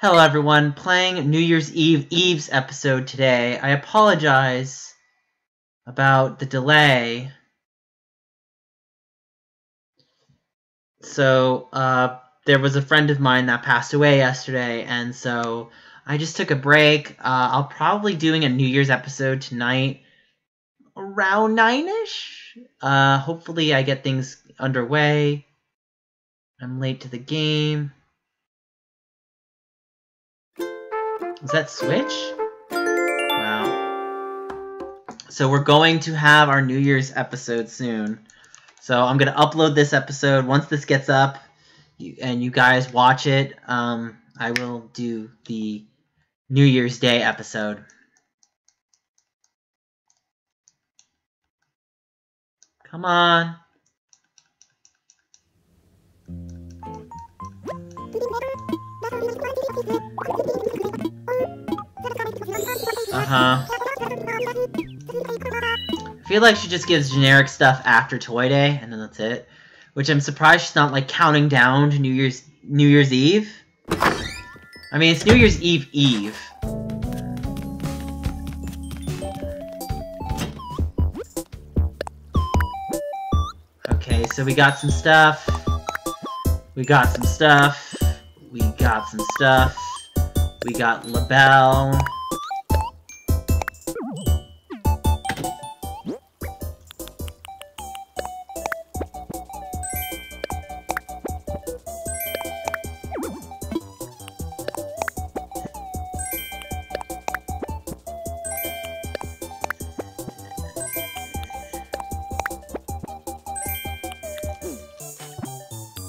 Hello, everyone. Playing New Year's Eve Eve's episode today. I apologize about the delay. So, uh, there was a friend of mine that passed away yesterday, and so I just took a break. Uh, I'll probably doing a New Year's episode tonight around nine ish. Uh, hopefully, I get things underway. I'm late to the game. Is that Switch? Wow. So we're going to have our New Year's episode soon. So I'm going to upload this episode. Once this gets up you, and you guys watch it, um, I will do the New Year's Day episode. Come on. Uh-huh. I feel like she just gives generic stuff after Toy Day, and then that's it. Which I'm surprised she's not, like, counting down to New Year's New Year's Eve. I mean, it's New Year's Eve Eve. Okay, so we got some stuff. We got some stuff. We got some stuff. We got Label.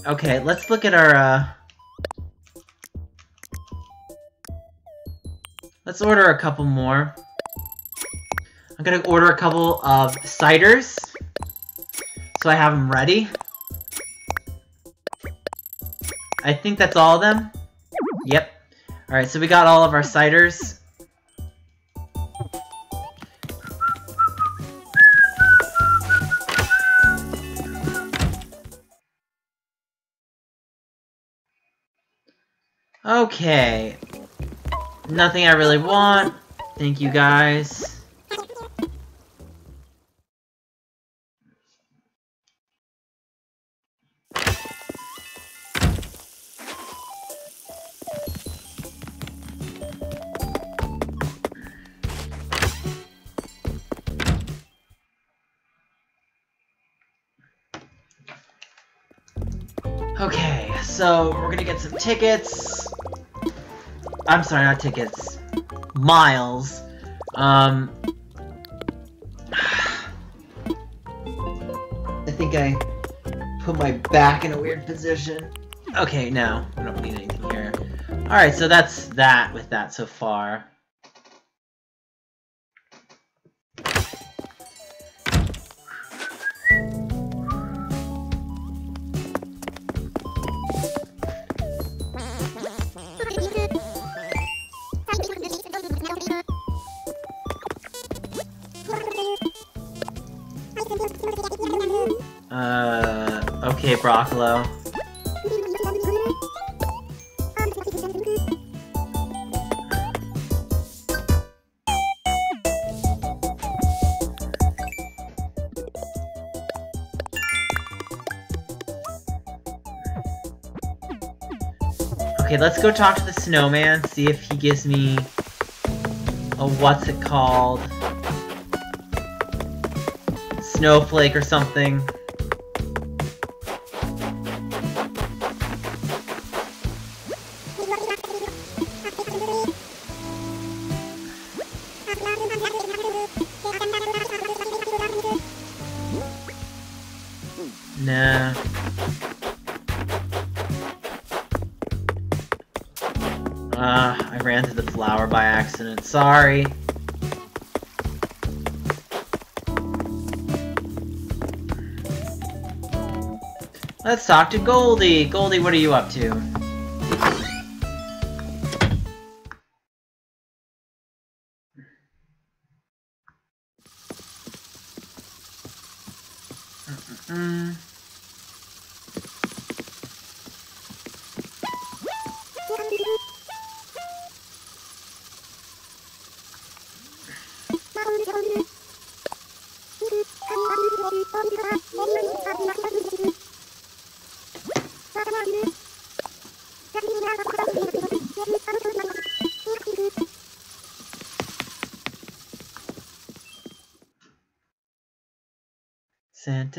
Okay, let's look at our, uh... Let's order a couple more. I'm gonna order a couple of ciders. So I have them ready. I think that's all of them. Yep. Alright, so we got all of our ciders. Okay. Nothing I really want. Thank you guys. Okay, so we're gonna get some tickets. I'm sorry, not tickets. Miles. Um. I think I put my back in a weird position. Okay, no, I don't need anything here. Alright, so that's that with that so far. Uh, okay, Broccolo. Okay, let's go talk to the snowman, see if he gives me a what's it called? Snowflake or something. Sorry. Let's talk to Goldie. Goldie, what are you up to?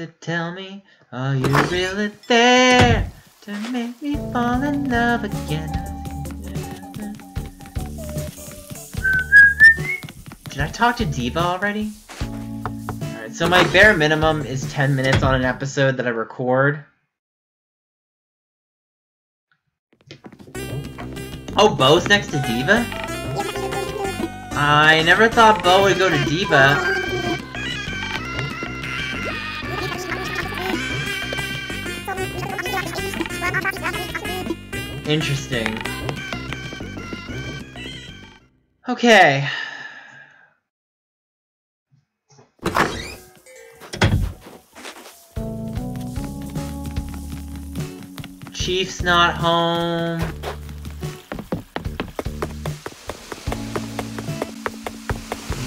Santa, tell me, are you really there to make me fall in love again? Did I talk to Diva already? Alright, so my bare minimum is 10 minutes on an episode that I record. Oh, Bo's next to Diva? I never thought Bo would go to Diva. Interesting. Okay. Chief's not home.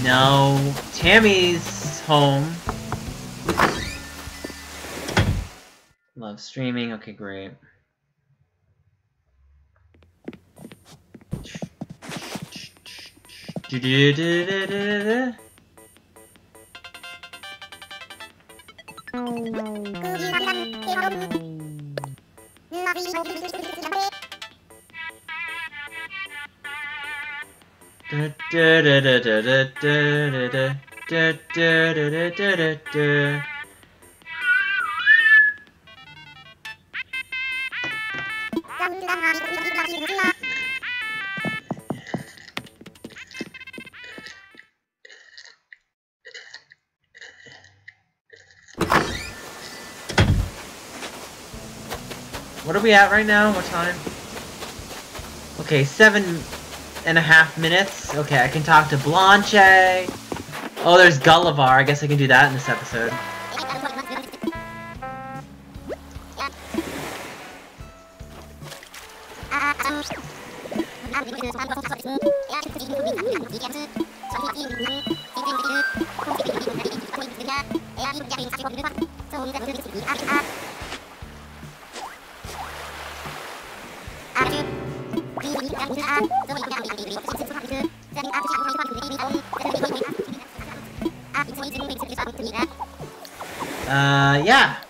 No. Tammy's home. Love streaming. Okay, great. Do do do do do do. Da da da da da da da da da da da da da What are we at right now? What time? Okay, seven and a half minutes. Okay, I can talk to Blanche. Oh, there's Gulliver. I guess I can do that in this episode. Uh, yeah.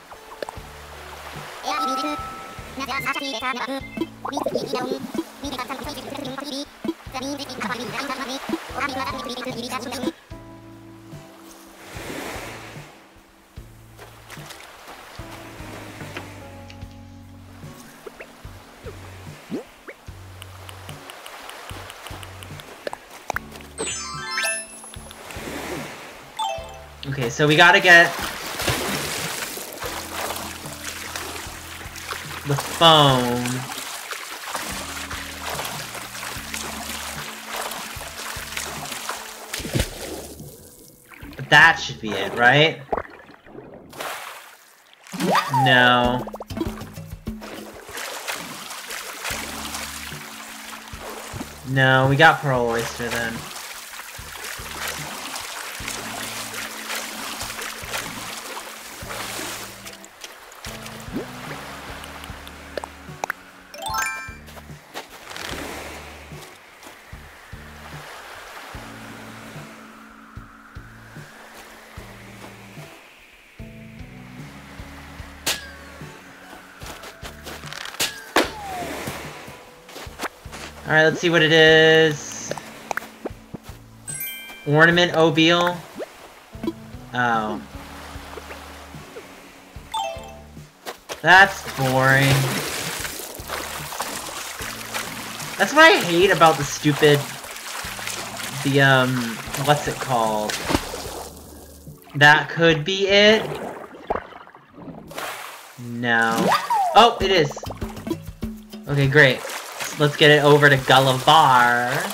So we gotta get the phone. But that should be it, right? No. No, we got Pearl Oyster then. Alright, let's see what it is. Ornament Mobile. Oh. That's boring. That's what I hate about the stupid... The, um... What's it called? That could be it? No. Oh, it is! Okay, great. Let's get it over to Gulliver.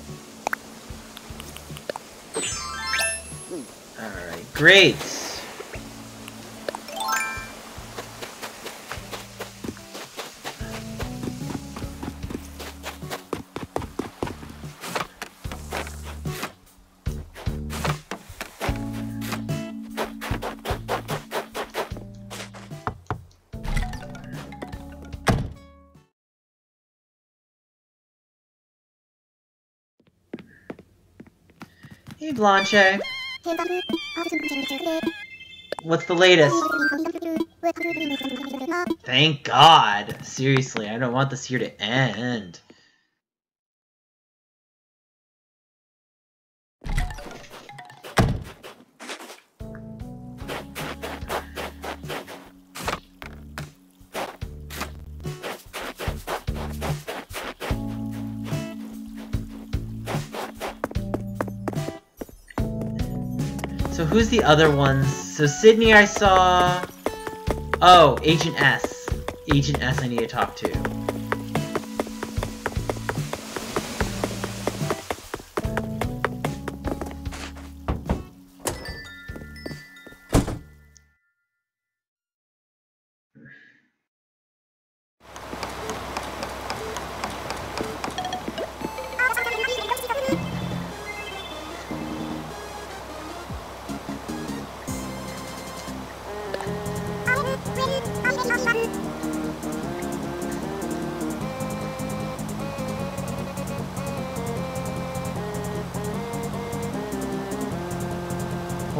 great. Hey, Blanche. What's the latest? Thank God. Seriously, I don't want this year to end. So who's the other ones? So Sydney I saw... Oh, Agent S. Agent S I need to talk to.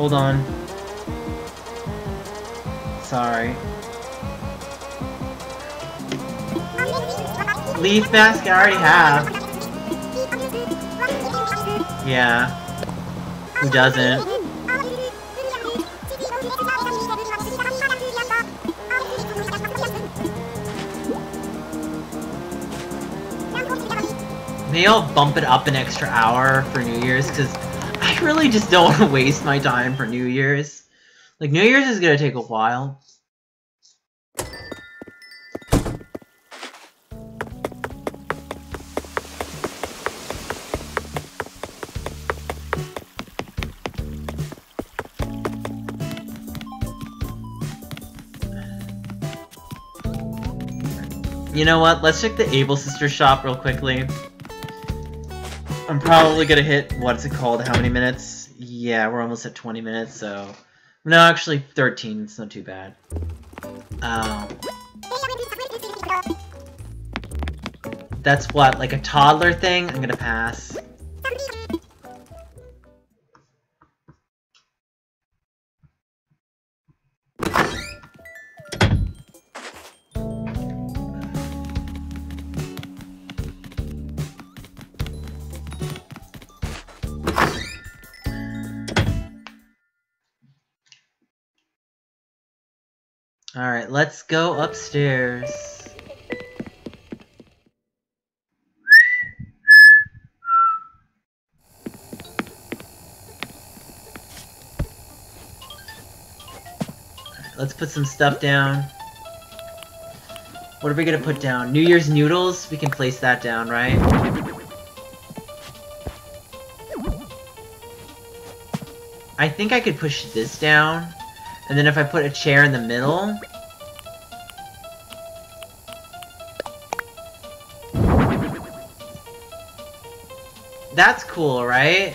Hold on. Sorry. Leaf mask I already have. Yeah. Who doesn't? Maybe I'll bump it up an extra hour for New Year's, because really just don't want to waste my time for New Year's. Like, New Year's is gonna take a while. You know what? Let's check the Able Sister shop real quickly. I'm probably gonna hit, what's it called, how many minutes? Yeah, we're almost at 20 minutes, so... No, actually 13, it's not too bad. Um... That's what, like a toddler thing? I'm gonna pass. Alright, let's go upstairs. Let's put some stuff down. What are we gonna put down? New Year's noodles? We can place that down, right? I think I could push this down. And then if I put a chair in the middle... That's cool, right?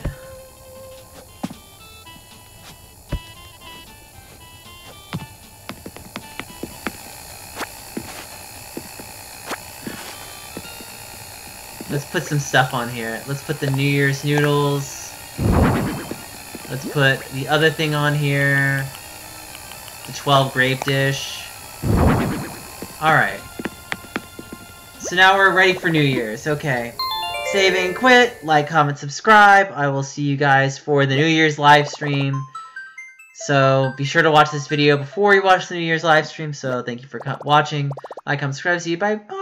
Let's put some stuff on here. Let's put the New Year's noodles. Let's put the other thing on here. The 12 grape dish. Alright. So now we're ready for New Year's. Okay. Save and quit. Like, comment, subscribe. I will see you guys for the New Year's live stream. So be sure to watch this video before you watch the New Year's live stream. So thank you for watching. Like, comment, subscribe. See you. Bye. Bye.